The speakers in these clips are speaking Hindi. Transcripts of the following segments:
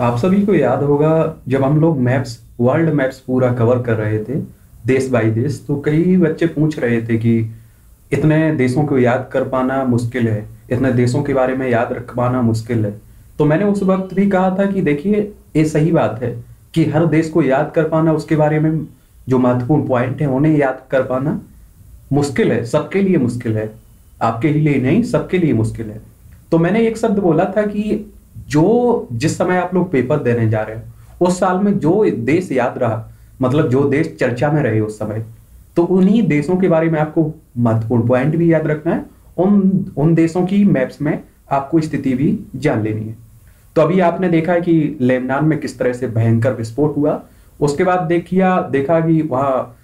आप सभी को याद होगा, जब हम लोग मैप्स वर्ल्ड मैप्स पूरा कवर कर रहे थे, देश बाई देश तो कई बच्चे पूछ रहे थे कि इतने देशों को याद कर पाना मुश्किल है, इतने देशों के बारे में याद रख पाना मुश्किल है। तो मैंने उस वक्त भी कहा था कि देखिए, ये सही बात है कि हर देश को याद कर पाना, उसके बारे में जो महत्वपूर्ण पॉइंट है, उन्हें याद कर पाना मुश्किल है, सबके लिए मुश्किल है, आपके लिए नहीं, सबके लिए मुश्किल है। तो मैंने एक शब्द बोला था कि जो जिस समय आप लोग पेपर देने जा रहे हो, उस साल में जो देश याद रहा मतलब जो देश चर्चा में रहे उस समय तो उन्हीं देशों के बारे में आपको महत्वपूर्ण पॉइंट भी याद रखना है, उन उन देशों की मैप्स में आपको स्थिति भी जान लेनी है। तो अभी आपने देखा है कि लेबनान में किस तरह से भयंकर विस्फोट हुआ, उसके बाद देखिया, देखा कि वहाँ,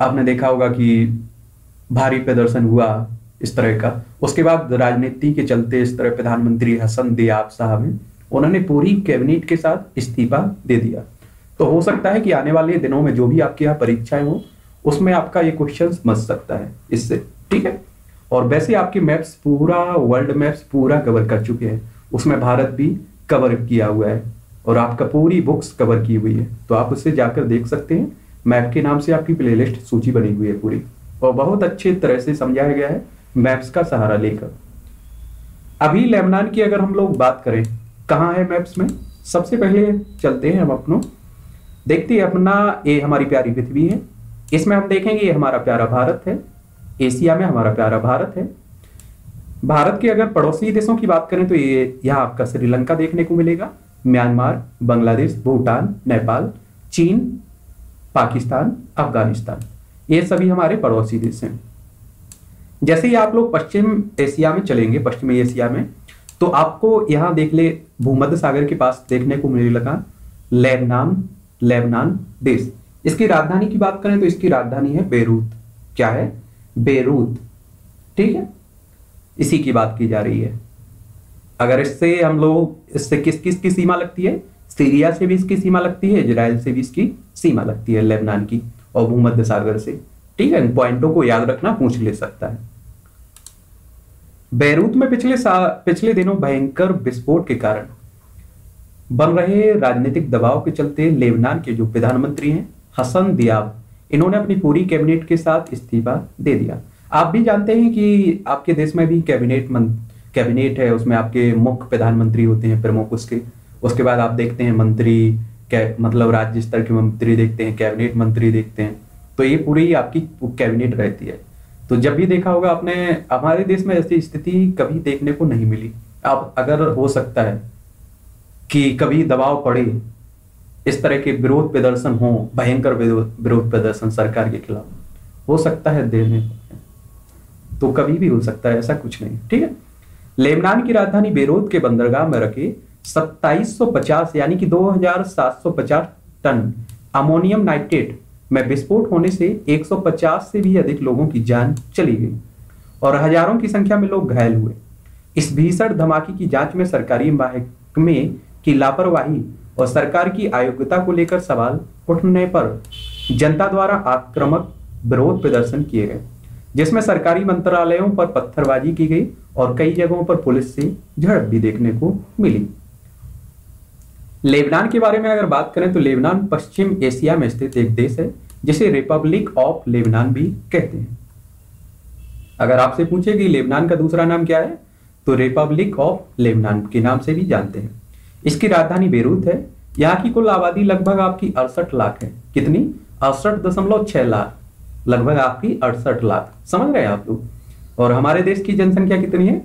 आपने देखा होगा कि भारी प्रदर्शन हुआ इस तरह का। उसके बाद राजनीति के चलते इस तरह प्रधानमंत्री हसन दियाब साहब हैं। उन्होंने पूरी कैबिनेट के साथ इस्तीफा दे दिया। तो हो सकता है कि आने वाले दिनों में जो भी आपके यहाँ परीक्षाएँ हो, उसमें आपका ये क्वेश्चन बच सकता है इससे। ठीक है? और वैसे आपके मैप्स पूरा वर्ल्ड मैप्स पूरा कवर कर चुके हैं। उसमें भारत भी कवर किया हुआ है। और आपका पूरी बुक्स कवर की हुई है। तो आप उससे जाकर देख सकते हैं। मैप के नाम से आपकी प्लेलिस्ट सूची बनी हुई है पूरी। और बहुत अच्छे तरह से समझाया गया है। मैप्स का सहारा लेकर। अभी लेबनान की अगर हम लोग बात करें, कहाँ है मैप्स में? सबसे पहले चलते हैं हम अपनों। देखते हैं अपना ये हमारी प्यारी पृथ्वी है। इसमें हम देखेंगे ये हमारा प्यारा भारत है। एशिया में हमारा प्यारा भारत है। भारत के अगर पड़ोसी देशों की बात करें तो ये यहाँ आपका श्रीलंका देखने को मिलेगा, म्यांमार, बांग्लादेश, भूटान, नेपाल, चीन, पाकिस्तान, अफ़गानिस्तान। ये सभी हमारे पड़ोसी देश हैं। जैसे ही आप लोग पश्चिम एशिया में चलेंगे, पश्चिमी एशिया में तो आपको यहाँ देख ले भूमध्य सागर के पास देखने को मिलने लगा लेबनान लेबनान देश। इसकी राजधानी की बात करें तो इसकी राजधानी है बेरूत। क्या है? बेरूत। ठीक है? इसी की बात की जा रही है। अगर इससे हम लोग, इससे किस किस की सीमा लगती है? सीरिया से भी इसकी सीमा लगती है, इजराइल से भी इसकी सीमा लगती है, लेबनान की और भूमध्य सागर से। ठीक है पॉइंटों को याद रखना, पूछ ले सकता है। बैरूत में पिछले पिछले दिनों भयंकर विस्फोट के कारण बन रहे राजनीतिक दबाव के चलते लेबनान के जो प्रधानमंत्री हैं, हसन दियाब, इन्होंने अपनी पूरी कैबिनेट के साथ इस्तीफा दे दिया। आप भी जानते हैं कि आपके देश में भी कैबिनेट कैबिनेट है, उसमें आपके मुख्य प्रधानमंत्री होते हैं, प्रमुख उसके। उसके बाद आप देखते हैं मंत्री मतलब राज्य स्तर के मंत्री देखते हैं, कैबिनेट मंत्री देखते हैं। तो ये पूरी आपकी कैबिनेट रहती है। तो जब भी देखा होगा आपने, हमारे देश में ऐसी स्थिति कभी देखने को नहीं मिली। अब अगर हो सकता है कि कभी दबाव पड़े, इस तरह के विरोध प्रदर्शन हो, भयंकर विरोध प्रदर्शन सरकार के खिलाफ, हो सकता है देने तो कभी भी हो सकता है, ऐसा कुछ नहीं, ठीक है? लेबनान की राजधानी बेरोत के बंदरगाह में रखे 2750 यानी कि 2750 टन अमोनियम नाइट्रेट में विस्फोट होने से 150 से भी अधिक लोगों की जान चली गई और हज़ारों की संख्या में लोग घायल हुए। इस भीषण धमाके की जाँच में सरकारी महकमे की लापरवाही और सरकार की अयोग्यता को लेकर सवाल उठने पर जनता द्वारा आक्रामक विरोध प्रदर्शन किए गए, जिसमें सरकारी मंत्रालयों पर पत्थरबाजी की गई और कई जगहों पर पुलिस से झड़प भी देखने को मिली। लेबनान के बारे में अगर बात करें तो लेबनान पश्चिम एशिया में स्थित एक देश है, जिसे रिपब्लिक ऑफ़ लेबनान भी कहते हैं। अगर आपसे पूछे कि लेबनान का दूसरा नाम क्या है तो रिपब्लिक ऑफ़ लेबनान के नाम से भी जानते हैं। इसकी राजधानी बेरूत है। यहाँ की कुल आबादी लगभग आपकी अड़सठ लाख है। कितनी? अड़सठ दशमलव छह लाख। लगभग आपकी अड़सठ लाख। समझ रहे हैं आप लोग? और हमारे देश की जनसंख्या कितनी है?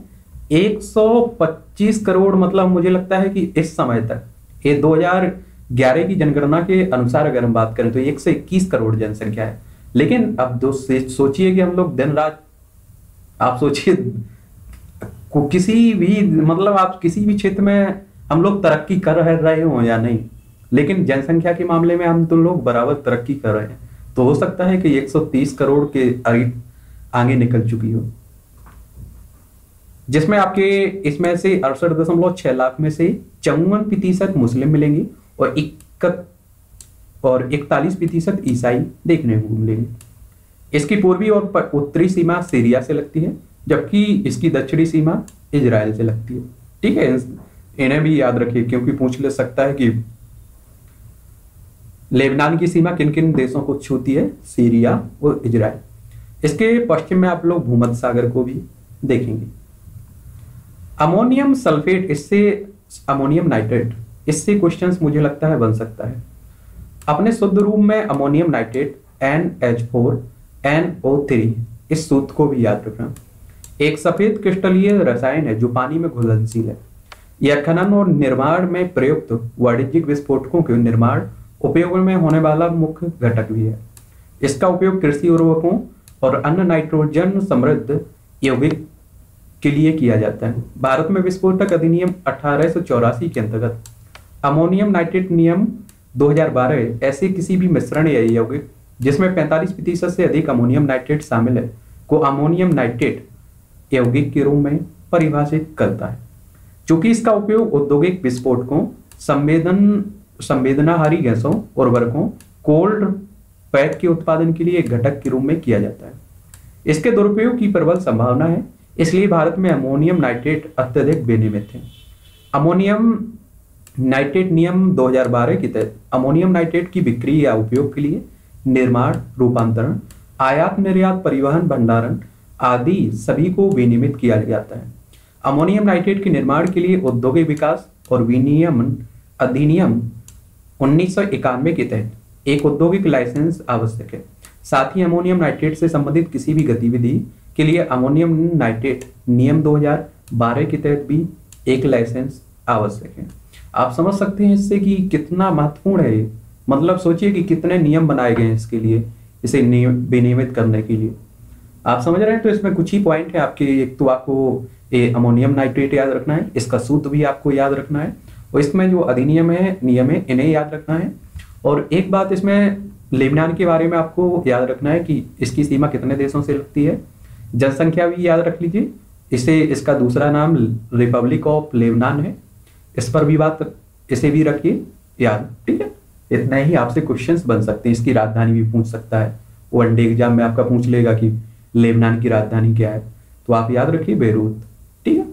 125 करोड़ मतलब मुझे लगता है कि इस समय तक। ये 2011 की जनगणना के अनुसार अगर हम बात करें तो एक से इक्कीस करोड़ जनसंख्या है। लेकिन अब दो सोचिए कि हम लोग दिन रात, आप सोचिए, को किसी भी मतलब आप किसी भी क्षेत्र में हम लोग तरक्की कर रहे हो या नहीं, लेकिन जनसंख्या के मामले में हम तो लोग बराबर तरक्की कर रहे हैं। तो हो सकता है कि 130 करोड़ के आगे निकल चुकी हो। जिसमें आपके इसमें से अड़सठ दशमलव छह लाख में से चौवन प्रतिशत मुस्लिम मिलेंगे और इक्कत और इकतालीस प्रतिशत ईसाई देखने को मिलेंगे। इसकी पूर्वी और उत्तरी सीमा सीरिया से लगती है, जबकि इसकी दक्षिणी सीमा इजराइल से लगती है। ठीक है, इन्हें भी याद रखिए, क्योंकि पूछ ले सकता है कि लेबनान की सीमा किन किन देशों को छूती है, सीरिया और इजराइल। इसके पश्चिम में आप लोग भूमध्य सागर को भी देखेंगे। अमोनियम सल्फेट इससे अमोनियम नाइट्रेट इससे क्वेश्चंस मुझे लगता है बन सकता है। अपने शुद्ध रूप में ammonium nitrate N H four N O three इस सूत्र को भी याद रखना। एक सफ़ेद क्रिस्टलीय रसायन है जो पानी में घुलनशील है। यह खनन और निर्माण में प्रयुक्त वाणिज्यिक विस्फोटकों के निर्माण उपयोग में होने वाला मुख्य घटक भी है। इसका उपयोग कृषि उर्वरकों और अन्य नाइट्रोजन समृद्ध यौगिक के लिए किया जाता है। भारत में विस्फोटक अधिनियम अठारह के अंतर्गत, अमोनियम नाइट्रेट नियम 2012 ऐसे किसी भी मिश्रण या यौगिक जिसमें 45 प्रतिशत से अधिक अमोनियम नाइट्रेट शामिल है, को अमोनियम नाइट्रेट यौगिक के रूप में परिभाषित करता है। चूँकि इसका उपयोग औद्योगिक विस्फोटकों, संवेदन, संवेदनाहारी गैसों और वर्गों, कोल्ड पैक के उत्पादन के लिए एक घटक के रूप में किया जाता है। इसके दुरुपयोग की प्रबल संभावना है इसलिए भारत में अमोनियम नाइट्रेट अत्यधिक विनियमित है। अमोनियम नाइट्रेट नियम 2012 के तहत अमोनियम नाइट्रेट की बिक्री या उपयोग के लिए निर्माण, रूपांतरण, आयात निर्यात, परिवहन, भंडारण आदि सभी को विनियमित किया जाता है। अमोनियम नाइट्रेट के निर्माण के लिए औद्योगिक विकास और विनियमन अधिनियम उन्नीस सौ इक्यानवे के तहत एक औद्योगिक लाइसेंस आवश्यक है। साथ ही अमोनियम नाइट्रेट से संबंधित किसी भी गतिविधि के लिए अमोनियम नाइट्रेट नियम 2012 के तहत भी एक लाइसेंस आवश्यक है। आप समझ सकते हैं इससे कि कितना महत्वपूर्ण है मतलब सोचिए कि कितने नियम बनाए गए हैं इसके लिए, इसे विनियमित करने के लिए। आप समझ रहे हैं तो इसमें कुछ ही पॉइंट है आपके। एक तो आपको ये अमोनियम नाइट्रेट याद रखना है, इसका सूत्र भी आपको याद रखना है, और इसमें जो अधिनियम है, नियम है, इन्हें याद रखना है। और एक बात इसमें लेबनान के बारे में आपको याद रखना है कि इसकी सीमा कितने देशों से लगती है? जनसंख्या भी याद रख लीजिए। इसे, इसका दूसरा नाम रिपब्लिक ऑफ़ लेबनान है। इस पर भी बात, इसे भी रखिए, याद, ठीक है? इतना ही आपसे क्वेश्चंस बन सकते हैं। इसकी राजधानी भी पूछ सकता है। वनडे एग्ज़ाम में आपका पूछ लेगा कि लेबनान की राजधानी क्या है। तो आप याद रखिए बेरूत ठीक है?